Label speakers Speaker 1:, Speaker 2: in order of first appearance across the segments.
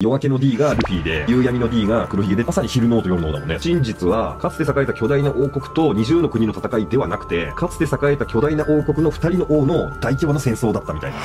Speaker 1: 夜明けの D がルフィで、夕闇の D が黒ひげで、まさに昼脳と夜の王だもんね。真実は、かつて栄えた巨大な王国と二重の国の戦いではなくて、かつて栄えた巨大な王国の二人の王の大規模な戦争だったみたいな。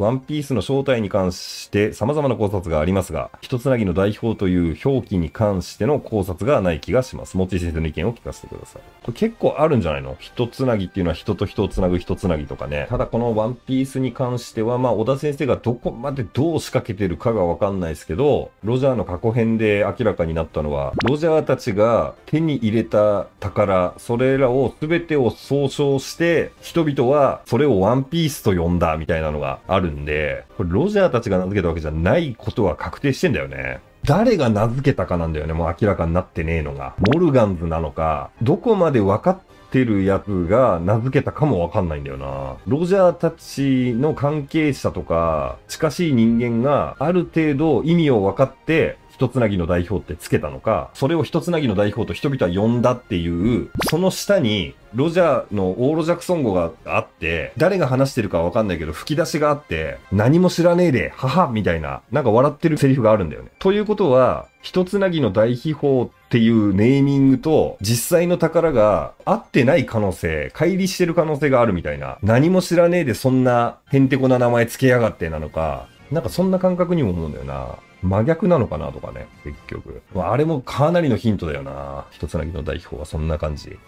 Speaker 1: ワンピースの正体に関して様々な考察がありますが、一つなぎの代表という表記に関しての考察がない気がします。もち先生の意見を聞かせてください。これ結構あるんじゃないの？一つなぎっていうのは人と人をつなぐ一つなぎとかね。ただこのワンピースに関しては、まあ、小田先生がどこまでどう仕掛けてるかがわかんないですけど、ロジャーの過去編で明らかになったのは、ロジャーたちが手に入れた宝、それらを全てを総称して、人々はそれをワンピースと呼んだみたいなのがあるるんで、これロジャーたちが名付けたわけじゃないことは確定してんだよね。誰が名付けたかなんだよね、もう明らかになってねえのが。モルガンズなのか、どこまで分かってるやつが名付けたかもわかんないんだよな。ロジャーたちの関係者とか、近しい人間がある程度意味を分かって、一つなぎの代表ってつけたのか、それを一つなぎの代表と人々は呼んだっていう、その下に、ロジャーのオーロジャクソン語があって、誰が話してるかわかんないけど、吹き出しがあって、何も知らねえで、母みたいな、なんか笑ってるセリフがあるんだよね。ということは、一つなぎの大秘宝っていうネーミングと、実際の宝が合ってない可能性、乖離してる可能性があるみたいな、何も知らねえでそんなへんてこな名前付けやがってなのか、なんかそんな感覚にも思うんだよな。真逆なのかなとかね、結局。あれもかなりのヒントだよな。一つなぎの代表はそんな感じ。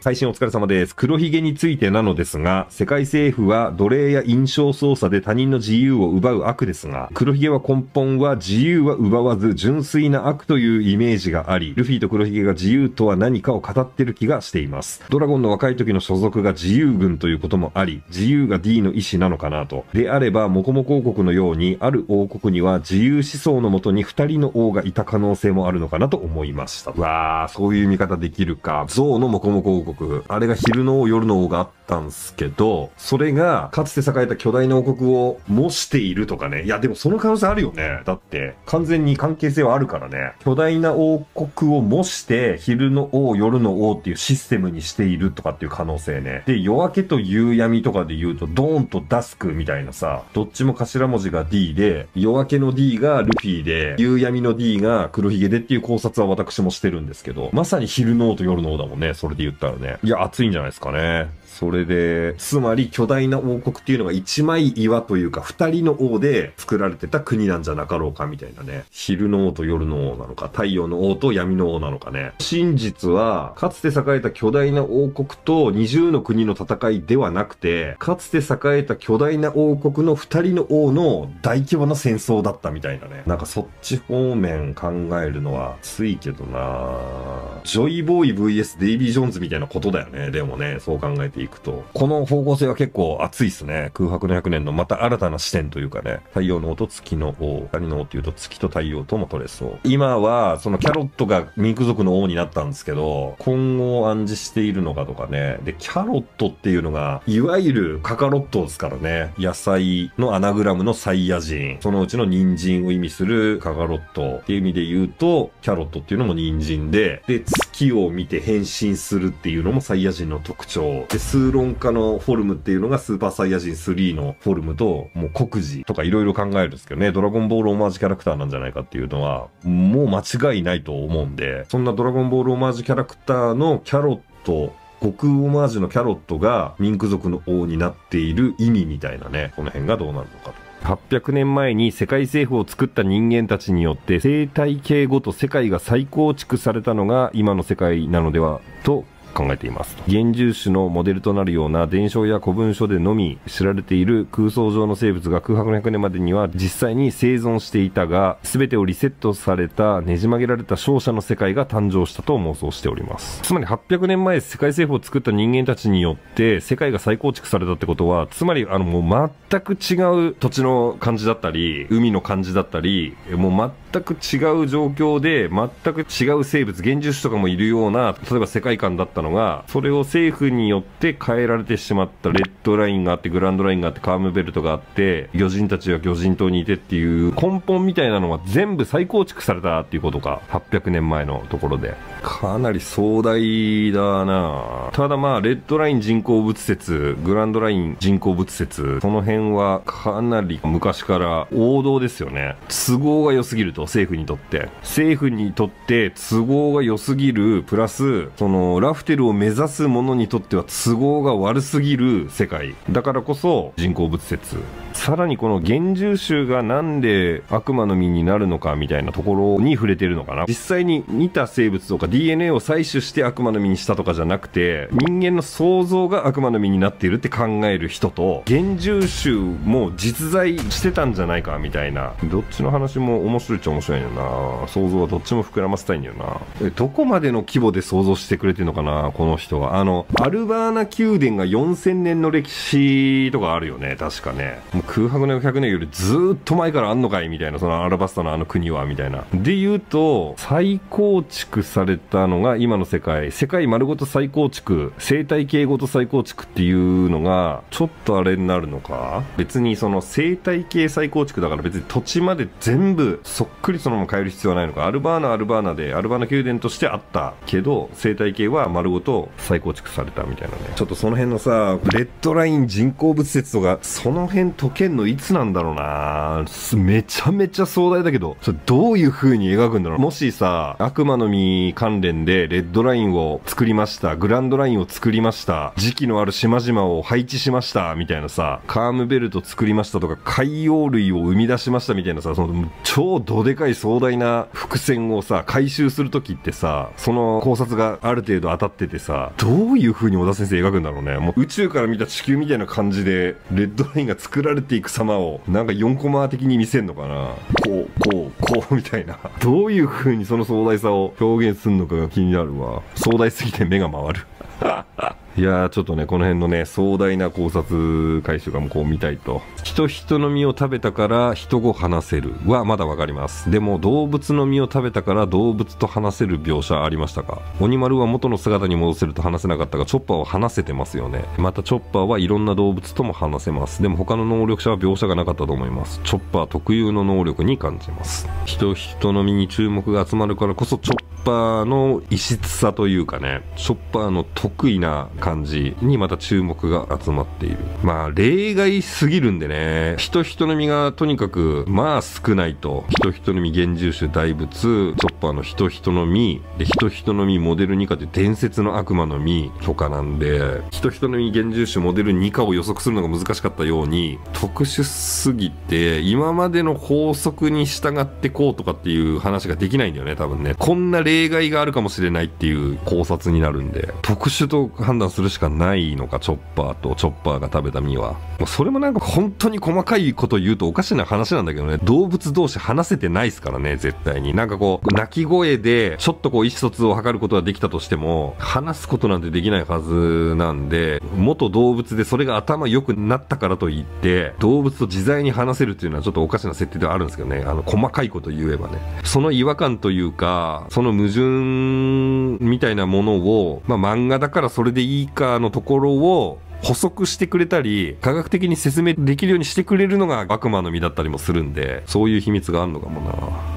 Speaker 1: 最新お疲れ様です。黒ひげについてなのですが、世界政府は奴隷や印象操作で他人の自由を奪う悪ですが、黒ひげは根本は自由は奪わず純粋な悪というイメージがあり、ルフィと黒ひげが自由とは何かを語ってる気がしています。ドラゴンの若い時の所属が自由軍ということもあり、自由が D の意志なのかなと。であれば、モコモコ王国のように、ある王国には自由思想のもとに二人の王がいた可能性もあるのかなと思いました。わー、そういう見方できるか。象のモコモコ国。あれが昼の王、夜の王があったんすけど、それがかつて栄えた巨大な王国を模しているとかね。いや、でもその可能性あるよね。だって、完全に関係性はあるからね。巨大な王国を模して、昼の王、夜の王っていうシステムにしているとかっていう可能性ね。で、夜明けと夕闇とかで言うと、ドーンとダスクみたいなさ、どっちも頭文字が D で、夜明けの D がルフィで、夕闇の D が黒ひげでっていう考察は私もしてるんですけど、まさに昼の王と夜の王だもんね。それで言ったらね。いや、暑いんじゃないですかね。それで、つまり巨大な王国っていうのが一枚岩というか二人の王で作られてた国なんじゃなかろうかみたいなね。昼の王と夜の王なのか、太陽の王と闇の王なのかね。真実は、かつて栄えた巨大な王国と二重の国の戦いではなくて、かつて栄えた巨大な王国の二人の王の大規模な戦争だったみたいなね。なんかそっち方面考えるのはついけどなジョイボーイ VS デイビー・ジョーンズみたいなことだよね。でもね、そう考えていくと。この方向性は結構熱いっすね。空白の100年のまた新たな視点というかね。太陽の王と月の王。二人の王っていうと月と太陽とも取れそう。今は、そのキャロットがミンク族の王になったんですけど、今後を暗示しているのかとかね。で、キャロットっていうのが、いわゆるカカロットですからね。野菜のアナグラムのサイヤ人。そのうちの人参を意味するカカロットっていう意味で言うと、キャロットっていうのも人参で、で、月を見て変身するっていうのもサイヤ人の特徴。で、数論化のフォルムっていうのがスーパーサイヤ人3のフォルムと、もう国事とかいろいろ考えるんですけどね、ドラゴンボールオマージュキャラクターなんじゃないかっていうのは、もう間違いないと思うんで、そんなドラゴンボールオマージュキャラクターのキャロット、悟空オマージュのキャロットがミンク族の王になっている意味みたいなね、この辺がどうなるのかと。800年前に世界政府を作った人間たちによって生態系ごと世界が再構築されたのが今の世界なのではと考えています。原住種のモデルとなるような伝承や古文書でのみ知られている空想上の生物が空白の100年までには実際に生存していたが全てをリセットされたねじ曲げられた勝者の世界が誕生したと妄想しております。つまり800年前世界政府を作った人間たちによって世界が再構築されたってことはつまりあのもう全く違う土地の感じだったり海の感じだったりもう全く違う状況で全く違う生物原住種とかもいるような例えば世界観だったののが、それを政府によって変えられてしまったレッドラインがあって、グランドラインがあって、カームベルトがあって、魚人たちは魚人島にいてっていう根本みたいなのが全部再構築されたっていうことか。800年前のところで。かなり壮大だなただまあ、レッドライン人工物説、グランドライン人工物説、その辺はかなり昔から王道ですよね。都合が良すぎると、政府にとって。政府にとって都合が良すぎる、プラス、その、ラフテルを目指す者にとっては都合が悪すぎる世界。だからこそ、人工物説。さらにこの原獣種がなんで悪魔の実になるのかみたいなところに触れてるのかな。実際に似た生物とか DNA を採取して悪魔の実にしたとかじゃなくて、人間の想像が悪魔の実になっているって考える人と、原獣種も実在してたんじゃないかみたいな。どっちの話も面白いっちゃ面白いよな。想像はどっちも膨らませたいんだよな。え、どこまでの規模で想像してくれてるのかな、この人は。あの、アルバーナ宮殿が4000年の歴史とかあるよね、確かね。空白の100年よりずっと前からあんのかいみたいな、そのアラバスタのあの国は、みたいな。で言うと、再構築されたのが今の世界、世界丸ごと再構築、生態系ごと再構築っていうのが、ちょっとあれになるのか？別にその生態系再構築だから別に土地まで全部そっくりそのまま変える必要はないのか？アルバーナアルバーナで、アルバーナ宮殿としてあったけど、生態系は丸ごと再構築されたみたいなね。ちょっとその辺のさ、レッドライン人工物説とか、その辺解けんのいつなんだろうな。めちゃめちゃ壮大だけど、それどういう風に描くんだろう。もしさ、悪魔の実関連でレッドラインを作りました、グランドラインを作りました、時期のある島々を配置しました、みたいなさ、カームベルト作りましたとか、海洋類を生み出しましたみたいなさ、その超どでかい壮大な伏線をさ、回収するときってさ、その考察がある程度当たっててさ、どういう風に小田先生描くんだろうね。もう宇宙から見た地球みたいな感じで、レッドラインが作られてていく様を、なんか4コマ的に見せんのかな？こう、こう、こう みたいな。どういう風にその壮大さを表現するのかが気になるわ。壮大すぎて目が回る。いやー、ちょっとね、この辺のね、壮大な考察回収がもうこう見たいと。人人の実を食べたから人語話せるはまだわかります。でも動物の実を食べたから動物と話せる描写ありましたか？鬼丸は元の姿に戻せると話せなかったが、チョッパーは話せてますよね。またチョッパーはいろんな動物とも話せます。でも他の能力者は描写がなかったと思います。チョッパー特有の能力に感じます。人人の実に注目が集まるからこそチョッパーパーの異質さというかね、チョッパーの得意な感じにまた注目が集まっている。まあ、例外すぎるんでね、人人の実がとにかく、まあ少ないと。人人の実原獣種大仏、チョッパーの人人の実、で、人人の実モデル2かという伝説の悪魔の実とかなんで、人人の実原獣種モデル2かを予測するのが難しかったように、特殊すぎて、今までの法則に従ってこうとかっていう話ができないんだよね、多分ね。こんな例外があるかもしれないっていう考察になるんで、特殊と判断するしかないのか、チョッパーとチョッパーが食べた実は。それもなんか本当に細かいこと言うとおかしな話なんだけどね、動物同士話せてないですからね、絶対に。なんかこう、鳴き声で、ちょっとこう意思疎通を図ることができたとしても、話すことなんてできないはずなんで、元動物でそれが頭良くなったからといって、動物と自在に話せるっていうのはちょっとおかしな設定ではあるんですけどね、あの、細かいこと言えばね。その違和感というか、その矛盾みたいなものを、まあ漫画だからそれでいいかのところを、補足してくれたり、科学的に説明できるようにしてくれるのが悪魔の実だったりもするんで、そういう秘密があるのかも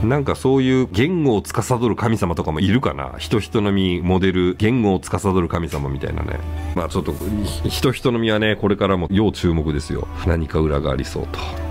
Speaker 1: な。なんかそういう言語を司る神様とかもいるかな。人人の実モデル、言語を司る神様みたいなね。まあちょっと、人人の実はね、これからも要注目ですよ。何か裏がありそうと。